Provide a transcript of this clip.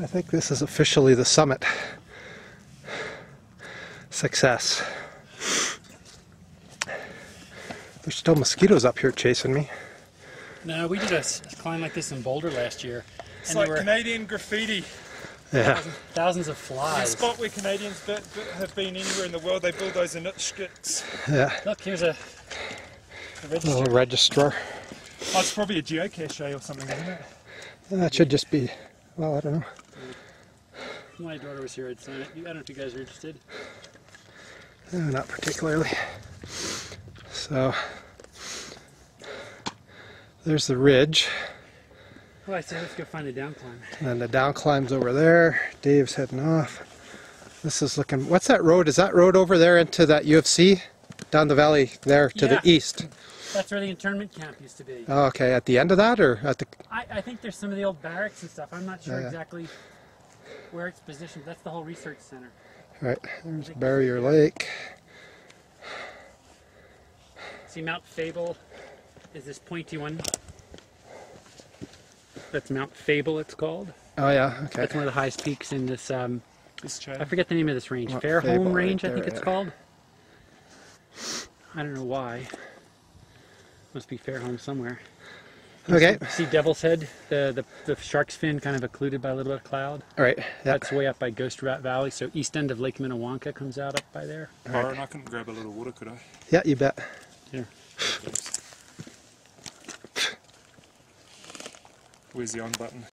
I think this is officially the summit. Success. There's still mosquitoes up here chasing me. No, we did a climb like this in Boulder last year. It's And like there were Canadian graffiti. Yeah. thousands of flies. The flies. spot where Canadians be, be, have been anywhere in the world, they build those inukshuks. Yeah. Look, here's a, a register. Little registrar. Oh, it's probably a geocache or something, isn't it? That should just be, well, I don't know. My daughter was here. I'd sign it. I don't know if you guys are interested. No, not particularly. So, there's the ridge, Oh, I said let's go find the down climb. and the down climb's over there. Dave's heading off. This is looking, what's that road? Is that road over there into that U of C? Down the valley there to Yeah. the east. That's where the internment camp used to be. Oh, okay, at the end of that or at the, I, I think there's some of the old barracks and stuff. I'm not sure Yeah, yeah. exactly where it's positioned. That's the whole research center. right, there's Barrier Lake. See, Mount Fable is this pointy one. That's Mount Fable, it's called. Oh yeah, okay. That's one of the highest peaks in this. Um, This I forget the name of this range. Mount Fairholme Fable right Range, I think it's yeah. called. I don't know why. Must be Fairholme somewhere. Okay, See Devil's Head, the, the the shark's fin, kind of occluded by a little bit of cloud. all right. Yeah. That's way up by Ghost Rat Valley. So east end of Lake Minnewanka comes out up by there. Byron, I couldn't grab a little water, could I? Yeah, you bet. Here. Where's the on button?